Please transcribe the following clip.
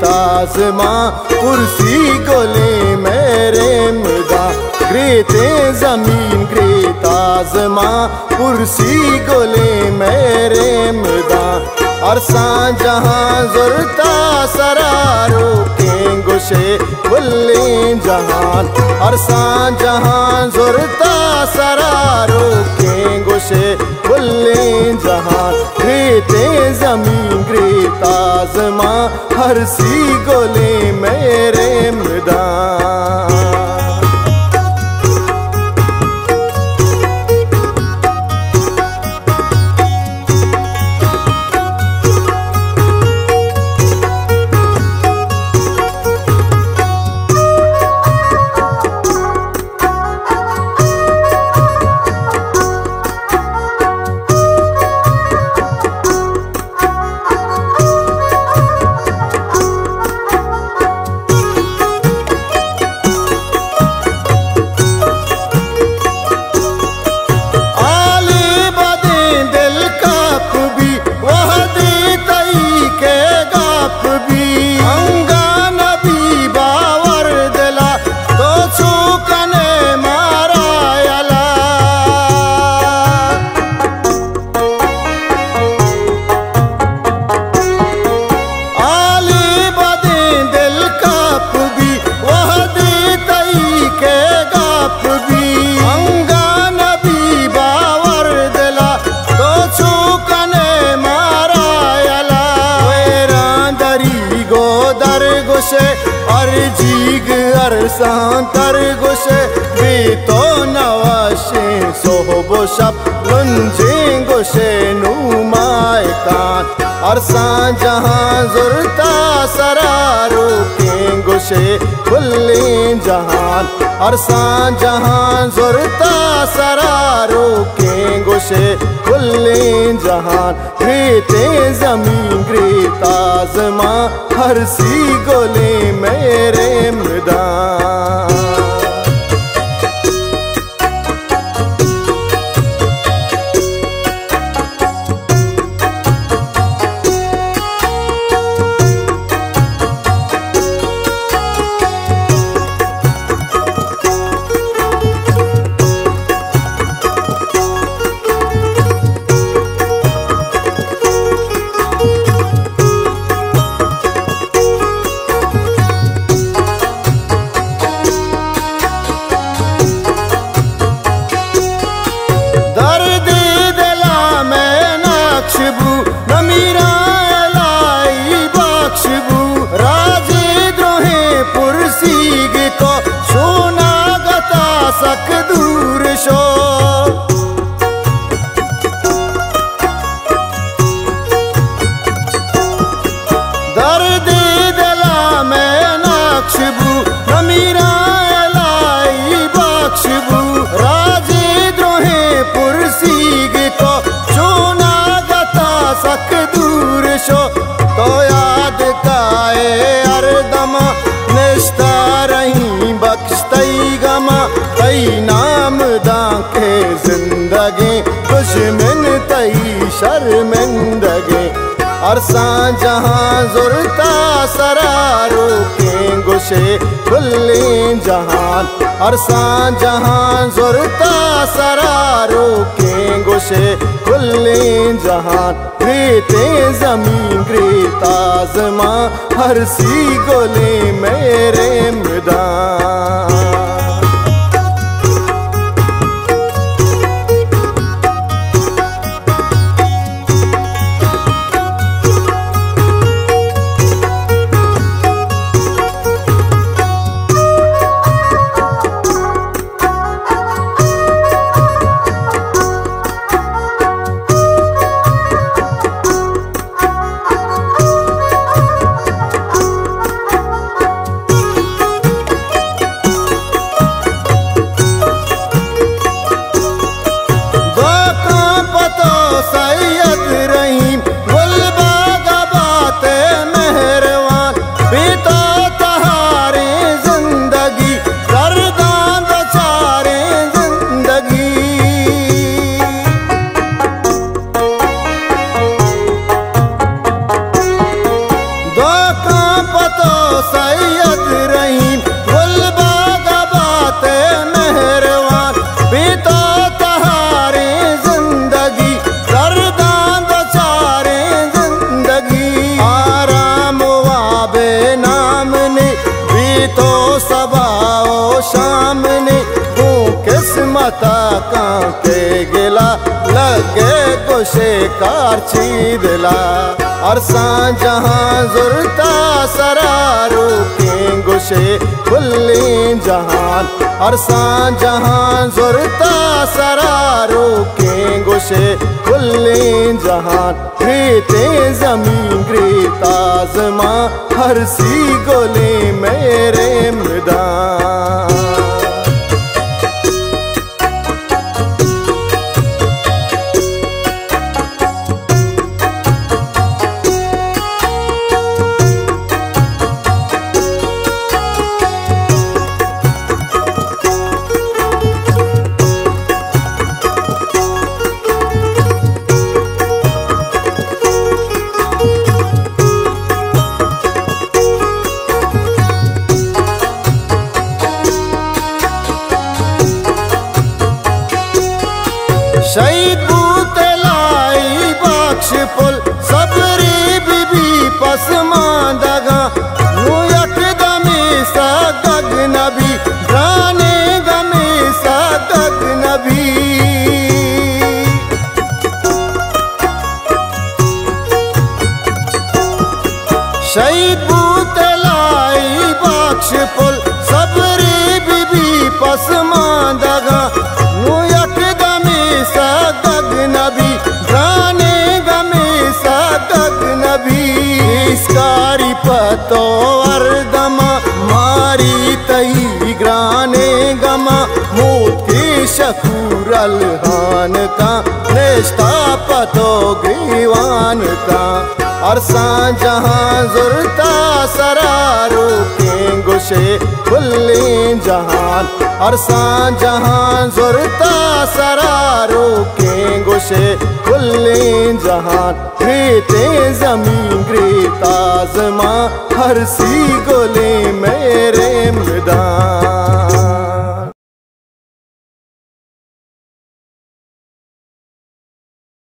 تاز ماں پرسی گولے میرے مدا گریتے زمین گری تاز ماں پرسی گولے میرے مدا ارساں جہاں زرتا سرارو کے گوشے بلیں جہان ارساں جہاں زرتا سرارو کے گوشے بلیں جہان گریتے زمین گری تاز فارسی ہر سی میرے مدان در گوشے ار جیگ ارسان تر گوشے بھی تو نواشے، صحب و شب لنجیں گوشے نومائے کان ارساں جہاں زرتا سرارو کے گوشے کھلیں جہان ارساں جہاں زرتا سرارو کے گوشے کھلیں جہان گریتے زمین گری تاز ہر سی گولے نشتا رہی گما تئی نام دان کے زندگی دشمن تئی شرمندگی۔ ارساں جہاں زرتا سرارو کے گوشے کھلیں جہان ارساں جہاں زرتا سرارو کے گوشے کھلیں جہان گریتے زمین گری تاز ہر سی گولے میرے کے گلا لگے گوشے کار چی دلا ارساں جہاں زرتا سرارو کے گوشے کھلی جہان ارساں جہاں زرتا سرارو کے گوشے کھلی جہان گریتے زمین گریتا زمان ہر سی گولی میرے میدان شہید بوت لائی بخش پل صبری بی بی نو نبی گمی سا نبی۔ شہید لائی بخش پل شکور الہان کا نشتا پتو گریوان کا۔ ارساں جہاں زرتا، سرارو کے گوشے کھلی جہان۔ ارساں جہاں زرتا، سرارو کے گوشے کھلی جہان۔ گریتے زمین گریتا زمان ہر سی گولی میرے میدان۔